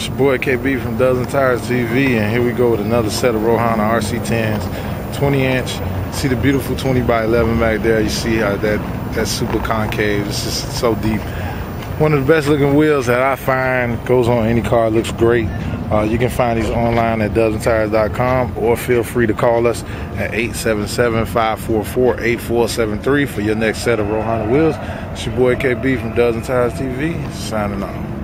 It's your boy KB from Dubs and Tires TV, and here we go with another set of Rohana RC10s, 20 inch. See the beautiful 20 by 11 back there. You see how that that's super concave. It's just so deep. One of the best looking wheels that I find goes on any car. Looks great. Uh, you can find these online at dubsandtires.com or feel free to call us at 877-544-8473 for your next set of Rohana wheels. It's your boy KB from Dubs and Tires TV signing off.